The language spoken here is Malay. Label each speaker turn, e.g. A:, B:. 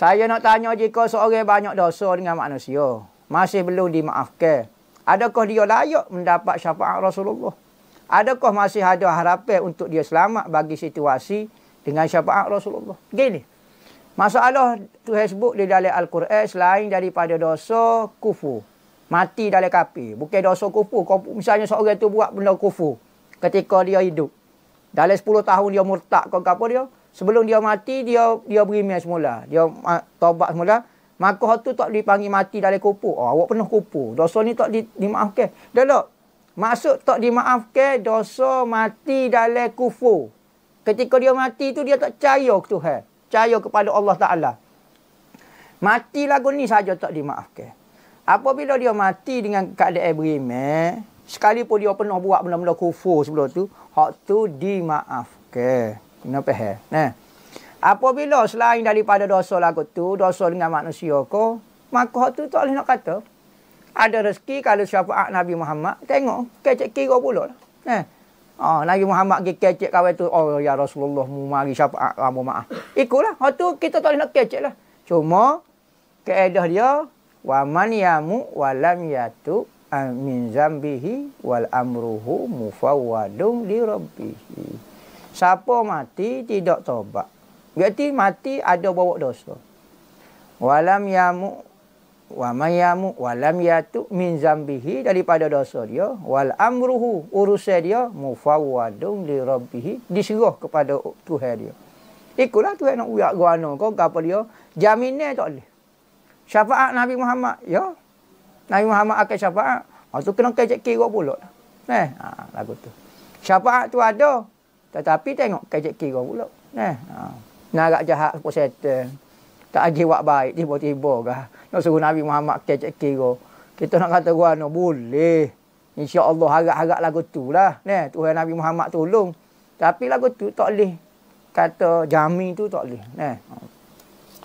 A: Saya nak tanya jika seorang banyak dosa dengan manusia, masih belum dimaafkan. Adakah dia layak mendapat syafaat Rasulullah? Adakah masih ada harapan untuk dia selamat bagi situasi dengan syafaat Rasulullah? Gini. Masalah Tuhan sebut di dalam Al-Quran selain daripada dosa kufu. Mati dalam kapi. Bukan dosa kufu. Misalnya seorang tu buat benda kufu ketika dia hidup. Dalam 10 tahun dia murtad ke apa dia. Sebelum dia mati, dia dia berimeh semula. Dia taubat semula. Maka tu tak dipanggil mati dalam kupu. Oh, awak penuh kupu. Dosa ni tak di, dimaafkan. Dah tak? Maksud tak dimaafkan dosa mati dalam kufur. Ketika dia mati tu dia tak percaya ke Tuhan. Percaya kepada Allah Ta'ala. Mati lagu ni saja tak dimaafkan. Apabila dia mati dengan keadaan berimeh, sekalipun dia pernah buat benda-benda kufur sebelum tu, hak tu dimaafkan. Kena faham. Nah. Apabila selain daripada dosa lagu tu, dosa dengan manusia ko, maka tu tak boleh nak kata ada rezeki kalau syafaat Nabi Muhammad, tengok kecek kira pula. Eh. Oh, Nabi Muhammad pergi kecek kawan tu, oh ya Rasulullah mu mari syafaat kamu maaf. Ikulah, hak tu kita tak boleh nak kecek lah. Cuma keedah dia wa man yamu wa lam yatu min zambihi wal amruhu mufawwadun li rabbih. Siapa mati tidak tobat. Berarti mati ada bawa dosa. Walam yamu wa mayamu walam yatu min zambihi daripada dosa dia. Wal amruhu urusan dia mufawwadun li rabbih diserah kepada Tuhan dia. Ikulah Tuhan nak uyak guano kau apa dia? Jaminan tak boleh. Syafaat Nabi Muhammad ya. Nabi Muhammad akan syafaat. Ha tu kena kecek kira pula. Eh ha lagu tu. Syafaat tu ada tetapi tengok kecek kira pula eh ha nak jahat apa setan tak agi buat baik tiba-tiba kah nak suruh Nabi Muhammad kecek kira. Kita nak kata gua no boleh. Insya-Allah harap-harap lagu tu lah. Ni Tuhan Nabi Muhammad tolong. Tapi lagu tu tak boleh kata jami tu tak boleh. Ni.